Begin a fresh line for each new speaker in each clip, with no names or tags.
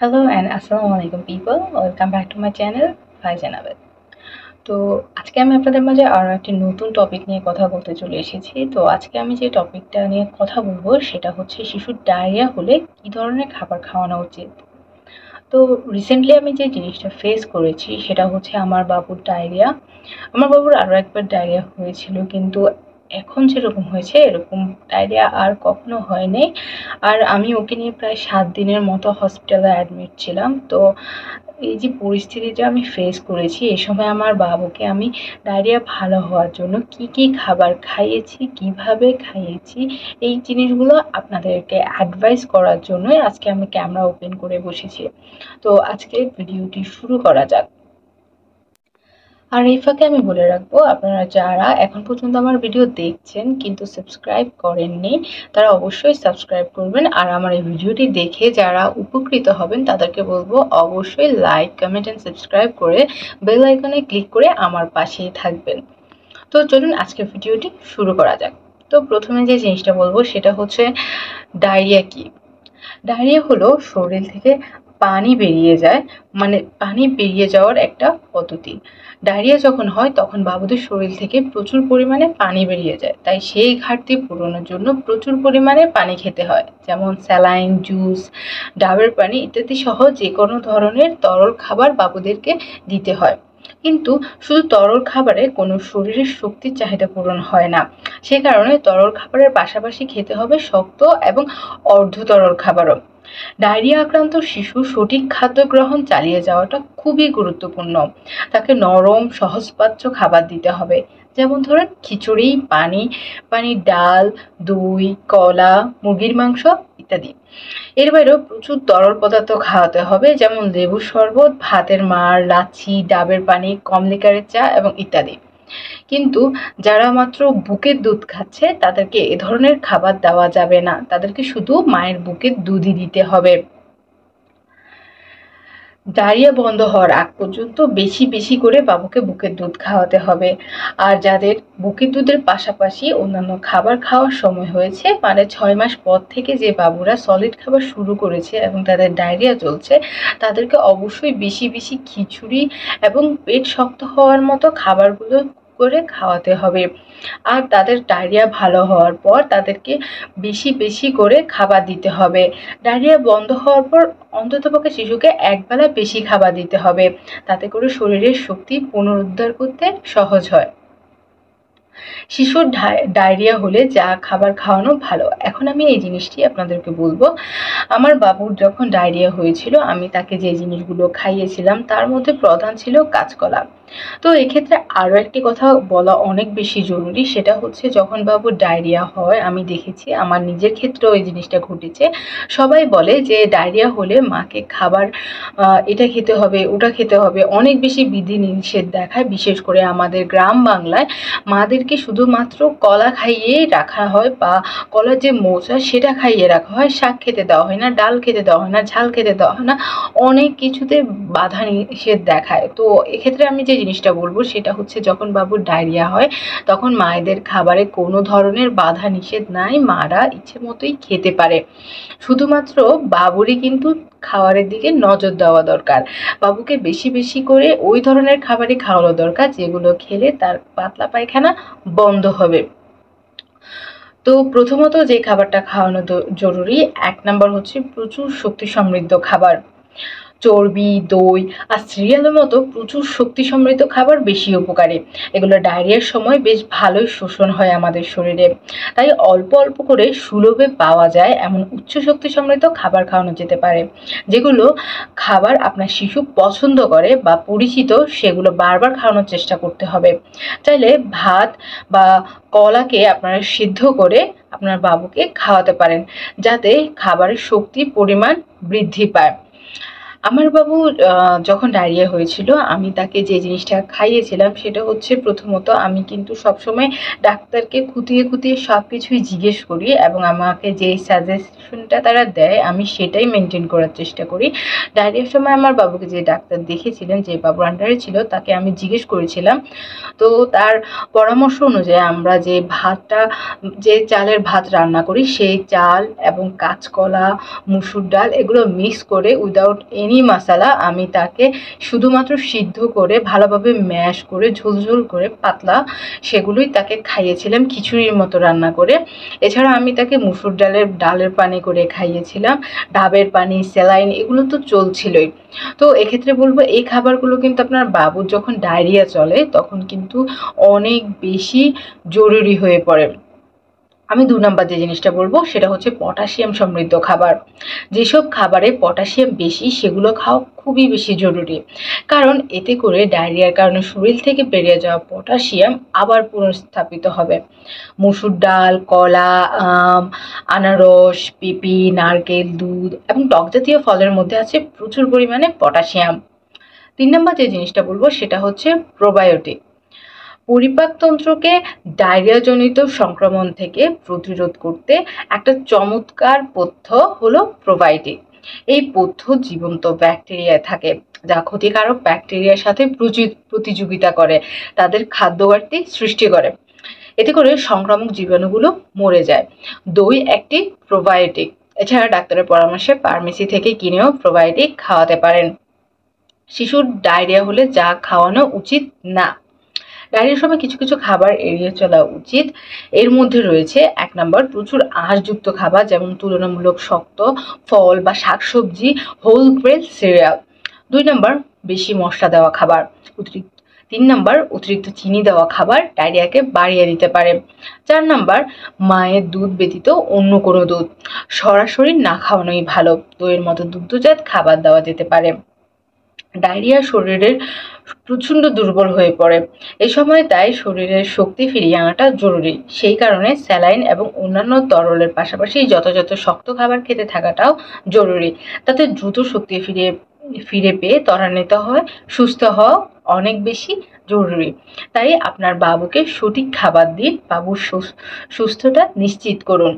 Hello and আসসালামু আলাইকুম people welcome back to my channel Faizan Abed তো আজকে আমি আপনাদের মাঝে আরও একটি নতুন টপিক নিয়ে কথা বলতে চলে এসেছি। তো আজকে আমি যে টপিকটা নিয়ে কথা বলব, সেটা হচ্ছে শিশুর ডায়রিয়া হলে কী ধরনের খাবার খাওয়ানো উচিত? তো রিসেন্টলি আমি যে জিনিসটা ফেস করেছি, সেটা হচ্ছে আমার বাবুর ডায়রিয়া আমার বাবুর আরও একবার ডায়রিয়া হয়েছিল, কিন্তু এখন যেরকম হয়েছে, এরকম ডায়রিয়া আর কখনো হয়নি। আর আমি ওকে নিয়ে প্রায় সাত দিনের মতো হসপিটালে অ্যাডমিট ছিলাম। তো এই যে পরিস্থিতিটা আমি ফেস করেছি এই সময় আমার বাবুকে আমি ডায়রিয়া ভালো হওয়ার জন্য কি কি খাবার খাইয়েছি, কীভাবে খাইয়েছি, এই জিনিসগুলো আপনাদেরকে অ্যাডভাইস করার জন্যই আজকে আমি ক্যামেরা ওপেন করে বসেছি। তো আজকে ভিডিওটি শুরু করা যাক। আর এই ফাঁকে আমি বলে রাখব, আপনারা যারা এখন পর্যন্ত আমার ভিডিও দেখছেন কিন্তু সাবস্ক্রাইব করেননি, তারা অবশ্যই সাবস্ক্রাইব করবেন। আর আমার এই ভিডিওটি দেখে যারা উপকৃত হবেন, তাদেরকে বলব অবশ্যই লাইক কমেন্ট অ্যান্ড সাবস্ক্রাইব করে বেল আইকনে ক্লিক করে আমার পাশেই থাকবেন। তো চলুন আজকে ভিডিওটি শুরু করা যাক। তো প্রথমে যে জিনিসটা বলব, সেটা হচ্ছে ডায়রিয়া কি? ডায়রিয়া হলো শরীর থেকে পানি বেরিয়ে যায় মানে পানি বেরিয়ে যাওয়ার একটা পদ্ধতি। ডায়রিয়া যখন হয়, তখন বাবুদের শরীর থেকে প্রচুর পরিমাণে পানি বেরিয়ে যায়। তাই সেই ঘাটতি পূরণের জন্য প্রচুর পরিমাণে পানি খেতে হয়। যেমন স্যালাইন, জুস, ডাবের পানি ইত্যাদি সহ যে কোনো ধরনের তরল খাবার বাবুদেরকে দিতে হয়। কিন্তু শুধু তরল খাবারে কোনো শরীরের শক্তির চাহিদা পূরণ হয় না। সে কারণে তরল খাবারের পাশাপাশি খেতে হবে শক্ত এবং অর্ধ তরল খাবারও। ডায়রিয়া আক্রান্ত শিশু সঠিক খাদ্য গ্রহণ চালিয়ে যাওয়াটা খুবই গুরুত্বপূর্ণ। তাকে নরম, সহজপাচ্য খাবার দিতে হবে। যেমন ধরেন খিচুড়ি, পানি, পানির ডাল, দই, কলা, মুরগির মাংস ইত্যাদি। এর বাইরেও প্রচুর তরল পদার্থ খাওয়াতে হবে, যেমন লেবুর শরবত, ভাতের মার, লাচ্ছি, ডাবের পানি, কমলিকারের চা এবং ইত্যাদি। কিন্তু যারা মাত্র বুকের দুধ খাচ্ছে, তাদেরকে এ ধরনের খাবার দেওয়া যাবে না। তাদেরকে শুধু মায়ের বুকের দুধই দিতে হবে। ডায়রিয়া বন্ধ হওয়ার আগ পর্যন্ত বেশি বেশি করে বাবুকে বুকের দুধ খাওয়াতে হবে। আর যাদের বুকের দুধের পাশাপাশি অন্যান্য খাবার খাওয়ার সময় হয়েছে মানে ছয় মাস পর থেকে যে বাবুরা সলিড খাবার শুরু করেছে এবং তাদের ডায়রিয়া চলছে, তাদেরকে অবশ্যই বেশি বেশি খিচুড়ি এবং পেট শক্ত হওয়ার মতো খাবারগুলো করে খাওয়াতে হবে। আর তাদের ডায়রিয়া ভালো হওয়ার পর তাদেরকে বেশি বেশি করে খাবার দিতে হবে। ডায়রিয়া বন্ধ হওয়ার পর অন্ততপক্ষে শিশুকে একবেলা বেশি খাবার দিতে হবে। তাতে করে শরীরের শক্তি পুনরুদ্ধার করতে সহজ হয়। শিশুর ডায়রিয়া হলে যা খাবার খাওয়ানো ভালো। এখন আমি এই জিনিসটি আপনাদেরকে বলব। আমার বাবুর যখন ডায়রিয়া হয়েছিল, আমি তাকে যে জিনিসগুলো খাইয়েছিলাম, তার মধ্যে প্রধান ছিল কাঁচকলা। তো এক্ষেত্রে আরও একটি কথা বলা অনেক বেশি জরুরি, সেটা হচ্ছে যখন বাবু ডায়রিয়া হয়, আমি দেখেছি, আমার নিজের ক্ষেত্রেও এই জিনিসটা ঘটেছে। সবাই বলে যে ডায়রিয়া হলে মাকে খাবার এটা খেতে হবে, ওটা খেতে হবে, অনেক বেশি বিধি নিষেধ দেখায়। বিশেষ করে আমাদের গ্রাম বাংলায় মাদেরকে শুধুমাত্র কলা খাইয়েই রাখা হয় বা কলার যে মোচা সেটা খাইয়ে রাখা হয়। শাক খেতে দেওয়া হয় না, ডাল খেতে দেওয়া হয় না, ঝাল খেতে দেওয়া হয় না, অনেক কিছুতে বাধা নিষেধ দেখায়। তো এক্ষেত্রে আমি যে জিনিসটা বলব সেটা হচ্ছে যখন বাবুর ডায়রিয়া হয়, তখন মায়েদের খাবারে কোনো ধরনের বাধা নিষেধ নাই, মারা ইচ্ছে মতোই খেতে পারে। শুধুমাত্র বাবুরই কিন্তু খাবারের দিকে নজর দেওয়া দরকার। বাবুকে বেশি বেশি করে ওই ধরনের খাবারই খাওয়ানো দরকার, যেগুলো খেলে তার পাতলা পায়খানা বন্ধ হবে। তো প্রথমত যে খাবারটা খাওয়ানো জরুরি, এক নাম্বার হচ্ছে প্রচুর শক্তি সমৃদ্ধ খাবার। চর্বি, দই আর সিরিয়ালের মতো প্রচুর শক্তি সমৃদ্ধ খাবার বেশি উপকারী। এগুলো ডায়রিয়ার সময় বেশ ভালোই শোষণ হয় আমাদের শরীরে। তাই অল্প অল্প করে সুলভে পাওয়া যায় এমন উচ্চ শক্তি সমৃদ্ধ খাবার খাওয়ানো যেতে পারে। যেগুলো খাবার আপনার শিশু পছন্দ করে বা পরিচিত, সেগুলো বারবার খাওয়ানোর চেষ্টা করতে হবে। চাইলে ভাত বা কলাকে আপনারা সিদ্ধ করে আপনার বাবুকে খাওয়াতে পারেন, যাতে খাবারের শক্তি পরিমাণ বৃদ্ধি পায়। আমার বাবু যখন ডায়রিয়া হয়েছিল, আমি তাকে যে জিনিসটা খাইয়েছিলাম সেটা হচ্ছে প্রথমত আমি কিন্তু সবসময় ডাক্তারকে খুঁটিয়ে খুঁটিয়ে সব কিছুই জিজ্ঞেস করি এবং আমাকে যেই সাজেশনটা তারা দেয়, আমি সেটাই মেনটেন করার চেষ্টা করি। ডায়রিয়ার সময় আমার বাবুকে যে ডাক্তার দেখেছিলেন, যে বাবু আন্ডারে ছিল, তাকে আমি জিজ্ঞেস করেছিলাম। তো তার পরামর্শ অনুযায়ী আমরা যে ভাতটা, যে চালের ভাত রান্না করি, সেই চাল এবং কাঁচকলা, মুসুর ডাল, এগুলো মিক্স করে উইদাউট এনি মশালা, আমি তাকে শুধুমাত্র সিদ্ধ করে, ভালোভাবে ম্যাশ করে, ঝোলঝোল করে, পাতলা সেগুলোই তাকে খাইয়েছিলাম, খিচুড়ির মতো রান্না করে। এছাড়া আমি তাকে মুসুর ডালের ডালের পানি করে খাইয়েছিলাম, ডাবের পানি, স্যালাইন, এগুলো তো চলছিলই। তো এক্ষেত্রে বলব, এই খাবারগুলো কিন্তু আপনার বাবুর যখন ডায়রিয়া চলে, তখন কিন্তু অনেক বেশি জরুরি হয়ে পড়ে। আমি দু নম্বর যে জিনিসটা বলব, সেটা হচ্ছে পটাশিয়াম সমৃদ্ধ খাবার। যেসব খাবারে পটাশিয়াম বেশি, সেগুলো খাওয়া খুবই বেশি জরুরি। কারণ এতে করে ডায়রিয়ার কারণে শরীর থেকে বেরিয়ে যাওয়া পটাশিয়াম আবার পুনঃস্থাপিত হবে। মুসুর ডাল, কলা, আম, আনারস, পেঁপে, নারকেল, দুধ এবং টক জাতীয় ফলের মধ্যে আছে প্রচুর পরিমাণে পটাশিয়াম। তিন নম্বর যে জিনিসটা বলব, সেটা হচ্ছে প্রোবায়োটিক। পরিপাকতন্ত্রকে ডায়রিয়াজনিত সংক্রমণ থেকে প্রতিরোধ করতে একটা চমৎকার পথ্য হলো প্রোবায়োটিক এই পথ্য জীবন্ত ব্যাকটেরিয়ায় থাকে, যা ক্ষতিকারক ব্যাকটেরিয়ার সাথে প্রতিযোগিতা করে, তাদের খাদ্য ঘাটতি সৃষ্টি করে। এতে করে সংক্রামক জীবাণুগুলো মরে যায়। দই একটি প্রোবায়োটিক এছাড়া ডাক্তারের পরামর্শে ফার্মেসি থেকে কিনেও প্রোবায়োটিক খাওয়াতে পারেন। শিশুর ডায়রিয়া হলে যা খাওয়ানো উচিত না। ডায়রিয়ার সময় কিছু কিছু খাবার এড়িয়ে চলা উচিত। এর মধ্যে রয়েছে এক নম্বর, প্রচুর আঁশযুক্ত খাবার যেমন তুলনামূলক শক্ত ফল বা শাকসবজি হোল গ্রেন সিরিয়াল দুই নম্বর, বেশি মশলা দেওয়া খাবার। অতিরিক্ত, তিন নম্বর, অতিরিক্ত চিনি দেওয়া খাবার ডায়রিয়াকে বাড়িয়ে দিতে পারে। চার নম্বর, মায়ের দুধ ব্যতীত অন্য কোনো দুধ। সরাসরি না খাওয়ানোই ভালো। দইয়ের মতো দুগ্ধজাত খাবার দেওয়া যেতে পারে। ডায়রিয়া শরীরের প্রচণ্ড দুর্বল হয়ে পড়ে। এ সময় তাই শরীরের শক্তি ফিরিয়ে আনাটা জরুরি। সেই কারণে স্যালাইন এবং অন্যান্য তরলের পাশাপাশি যথাযথ শক্ত খাবার খেতে থাকাটাও জরুরি। তাতে দ্রুত শক্তি ফিরিয়ে, ফিরে পেয়ে ত্বরান্বিত হয়, সুস্থ হওয়া অনেক বেশি জরুরি। তাই আপনার বাবুকে সঠিক খাবার দিন, বাবুর সুস্থতা নিশ্চিত করুন।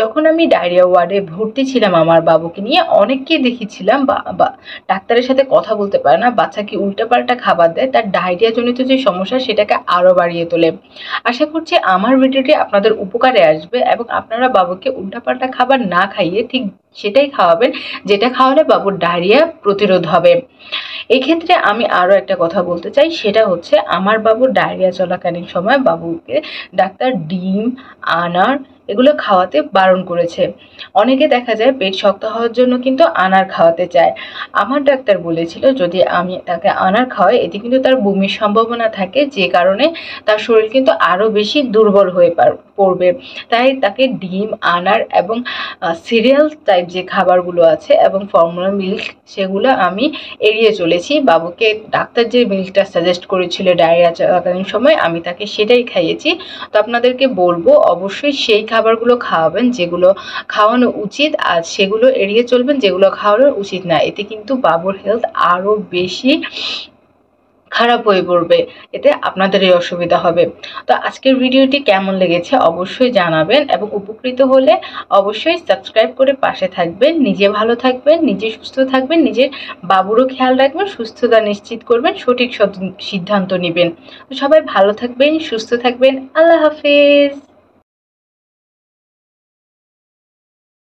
যখন আমি ডায়রিয়া ওয়ার্ডে ভর্তি ছিলাম, আমার বাবুকে নিয়ে অনেককে দেখেছিলাম, বা ডাক্তারের সাথে কথা বলতে পারে না, বাচ্চাকে উল্টাপাল্টা খাবার দেয়, তার ডায়রিয়া জনিত যে সমস্যা, সেটাকে আরও বাড়িয়ে তোলে। আশা করছি আমার ভিডিওটি আপনাদের উপকারে আসবে এবং আপনারা বাবুকে উল্টাপাল্টা খাবার না খাইয়ে ঠিক সেটাই খাওয়াবেন, যেটা খাওয়ালে বাবুর ডায়রিয়া প্রতিরোধ হবে। এক্ষেত্রে আমি আরও একটা কথা বলতে চাই, সেটা হচ্ছে আমার বাবু ডায়রিয়া চলাকালীন সময় বাবুকে ডাক্তার ডিম, আনার এগুলো খাওয়াতে বারণ করেছে। অনেকে দেখা যায় পেট শক্ত হওয়ার জন্য কিন্তু আনার খাওয়াতে চায়। আমার ডাক্তার বলেছিল, যদি আমি তাকে আনার খাওয়াই, এতে কিন্তু তার বমির সম্ভাবনা থাকে, যে কারণে তার শরীর কিন্তু আরও বেশি দুর্বল হয়ে পড়বে। তাই তাকে ডিম আনার এবং সিরিয়াল টাইপ যে খাবারগুলো আছে এবং ফর্মুলা মিল্ক সেগুলো আমি এড়িয়ে চলেছি। বাবুকে ডাক্তার যে মিল্কটা সাজেস্ট করেছিল ডায়রিয়া চলাকালীন সময়, আমি তাকে সেটাই খাইয়েছি। তো আপনাদেরকে বলব, অবশ্যই সেই খাবারগুলো খাওয়াবেন যেগুলো খাওয়ানো উচিত আর সেগুলো এড়িয়ে চলবেন যেগুলো খাওয়ানো উচিত না। এতে কিন্তু বাবুর হেলথ আরও বেশি খারাপ হয়ে পড়বে, এতে আপনাদেরই অসুবিধা হবে। তো আজকের ভিডিওটি কেমন লেগেছে অবশ্যই জানাবেন এবং উপকৃত হলে অবশ্যই সাবস্ক্রাইব করে পাশে থাকবেন। নিজে ভালো থাকবেন, নিজে সুস্থ থাকবেন, নিজের বাবুরও খেয়াল রাখবেন, সুস্থতা নিশ্চিত করবেন, সঠিক সিদ্ধান্ত নেবেন। তো সবাই ভালো থাকবেন, সুস্থ থাকবেন। আল্লাহ হাফেজ।